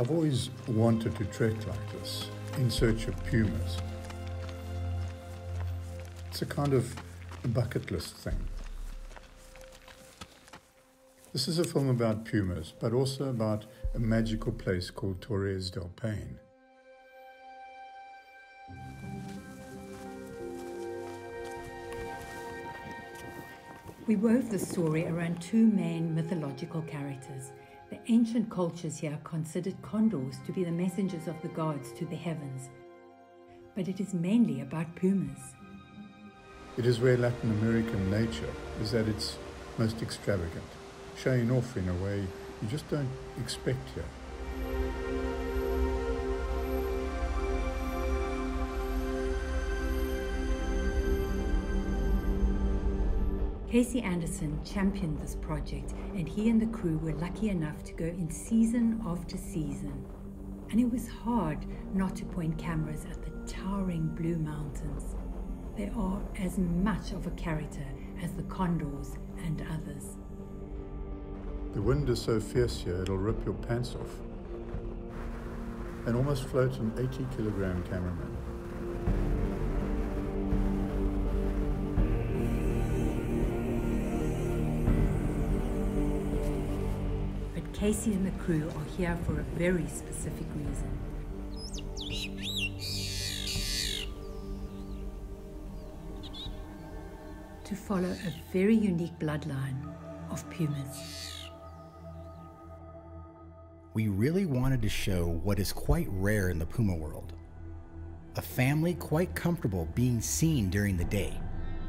I've always wanted to trek like this, in search of pumas. It's a kind of bucket list thing. This is a film about pumas, but also about a magical place called Torres del Paine. We wove the story around two main mythological characters. Ancient cultures here considered condors to be the messengers of the gods to the heavens. But it is mainly about pumas. It is where Latin American nature is at its most extravagant, showing off in a way you just don't expect here. Casey Anderson championed this project, and he and the crew were lucky enough to go in season after season. And it was hard not to point cameras at the towering blue mountains. They are as much of a character as the condors and others. The wind is so fierce here it'll rip your pants off. And almost float an 80 kilogram cameraman. Casey and the crew are here for a very specific reason. To follow a very unique bloodline of pumas. We really wanted to show what is quite rare in the puma world. A family quite comfortable being seen during the day,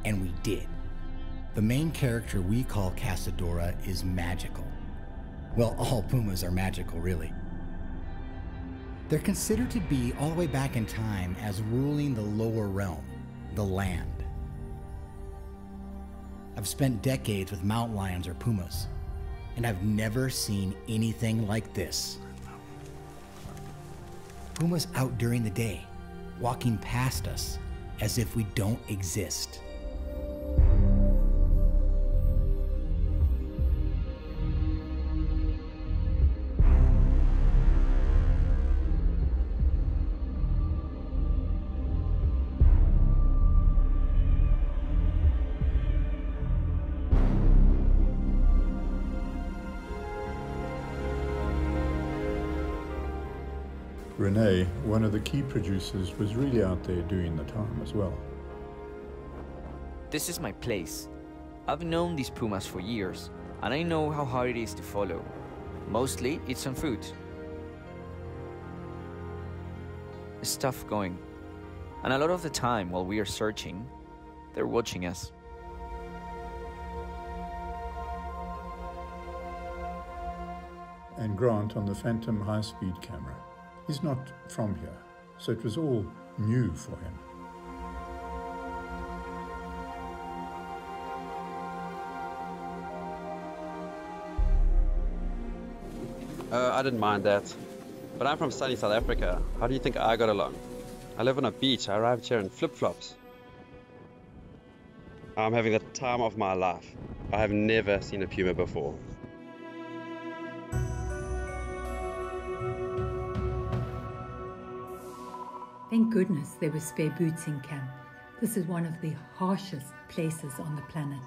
and we did. The main character we call Casadora is magical. Well, all pumas are magical, really. They're considered to be all the way back in time as ruling the lower realm, the land. I've spent decades with mountain lions or pumas, and I've never seen anything like this. Pumas out during the day, walking past us as if we don't exist. Renee, one of the key producers, was really out there doing the time as well. This is my place. I've known these pumas for years, and I know how hard it is to follow. Mostly, it's on foot. It's tough going. And a lot of the time, while we are searching, they're watching us. And Grant on the Phantom high speed camera. He's not from here, so it was all new for him. Uh, I didn't mind that. But I'm from sunny South Africa. How do you think I got along? I live on a beach. I arrived here in flip flops. I'm having the time of my life. I have never seen a puma before. Thank goodness there were spare boots in camp. This is one of the harshest places on the planet.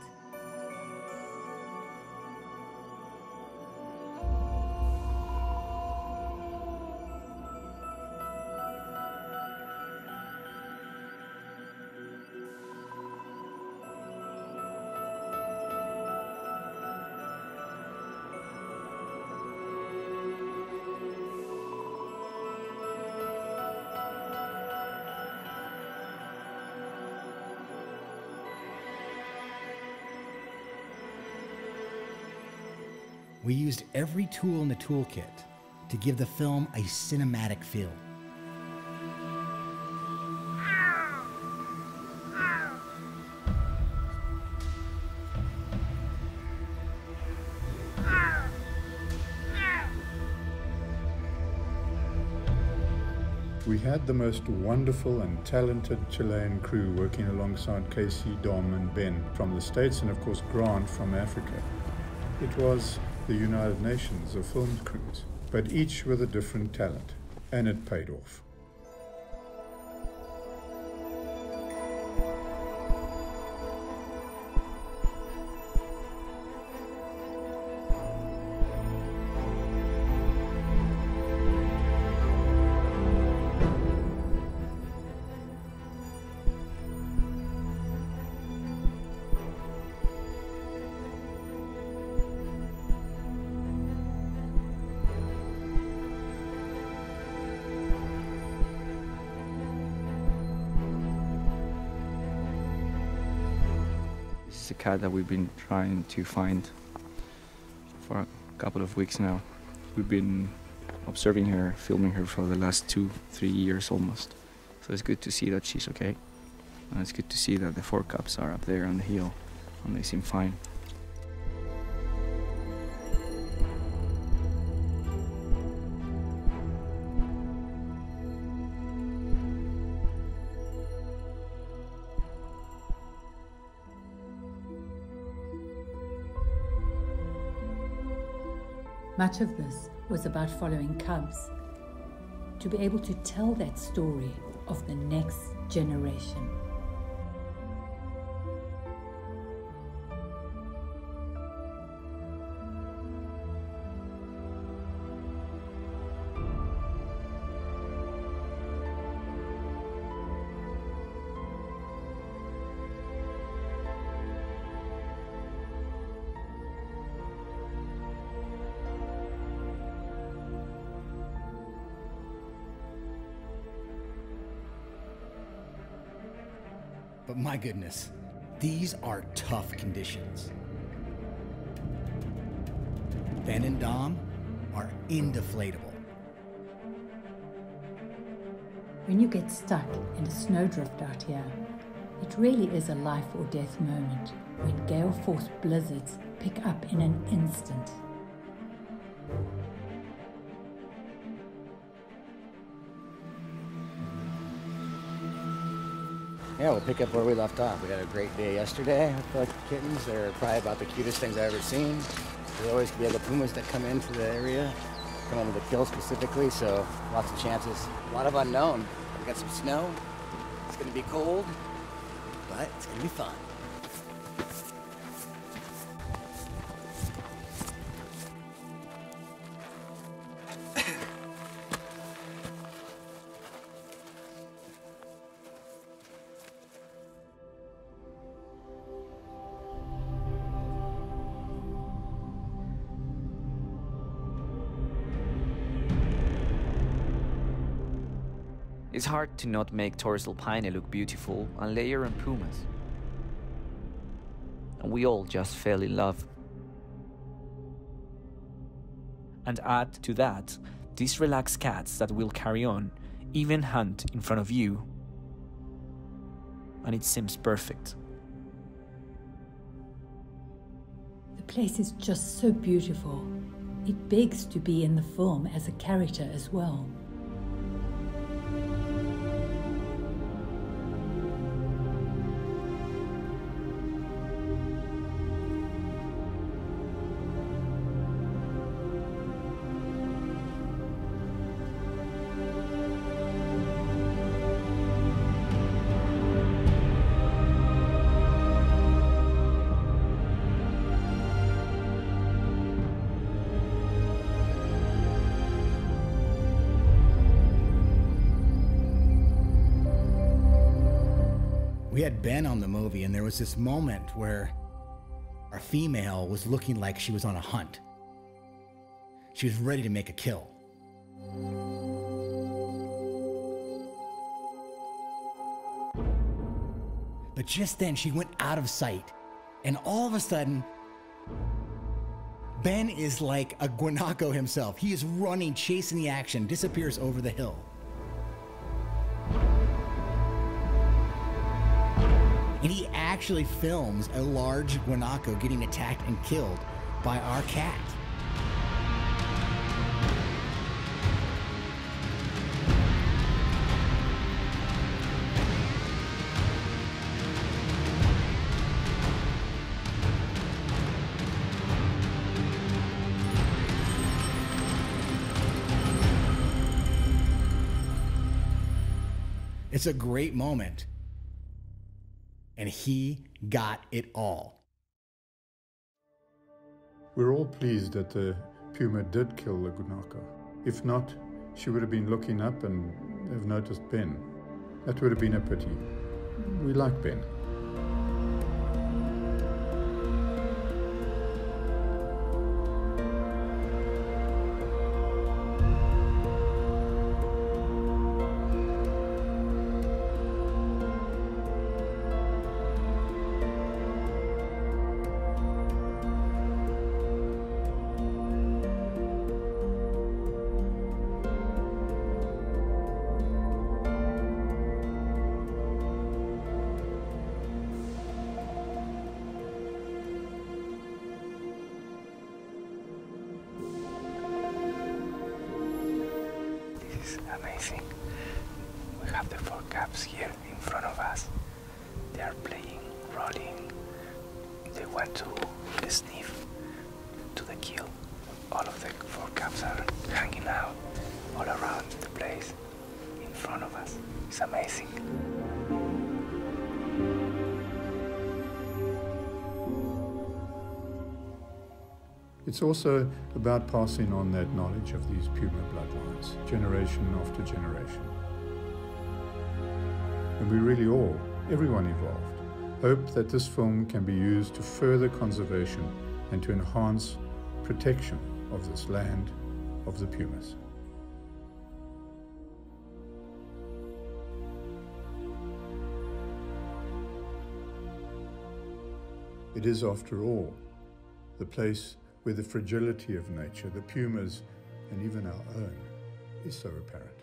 We used every tool in the toolkit to give the film a cinematic feel. We had the most wonderful and talented Chilean crew working alongside Casey, Dom, and Ben from the States, and of course Grant from Africa. It was the United Nations of film crews. but each with a different talent, and it paid off. A cat that we've been trying to find for a couple of weeks now. We've been observing her, filming her for the last two, three years almost. So it's good to see that she's okay. And it's good to see that the four cubs are up there on the hill and they seem fine. Much of this was about following cubs. To be able to tell that story of the next generation. But my goodness, these are tough conditions. Ben and Dom are indeflatable. When you get stuck in a snowdrift out here, it really is a life or death moment when gale force blizzards pick up in an instant. Yeah, we'll pick up where we left off. We had a great day yesterday with the kittens. They're probably about the cutest things I've ever seen. There always could be other pumas that come into the area, come into the kill specifically, so lots of chances. A lot of unknown. We got some snow. It's gonna be cold, but it's gonna be fun. It's hard to not make Torres del Paine look beautiful and layer on pumas. And we all just fell in love. And add to that these relaxed cats that will carry on, even hunt in front of you. And it seems perfect. The place is just so beautiful. It begs to be in the film as a character as well. We had Ben on the movie, and there was this moment where our female was looking like she was on a hunt. She was ready to make a kill. But just then, she went out of sight, and all of a sudden, Ben is like a guanaco himself. He is running, chasing the action, disappears over the hill. and he actually films a large guanaco getting attacked and killed by our cat. It's a great moment. And he got it all. We're all pleased that the puma did kill the guanaco. If not, she would have been looking up and have noticed Ben. That would have been a pity. We like Ben. Here in front of us. They are playing, rolling. They went to sniff, to the kill. All of the four caps are hanging out all around the place in front of us. It's amazing. It's also about passing on that knowledge of these puma bloodlines, generation after generation. And we really all, everyone involved, hope that this film can be used to further conservation and to enhance protection of this land of the pumas. It is, after all, the place where the fragility of nature, the pumas, and even our own, is so apparent.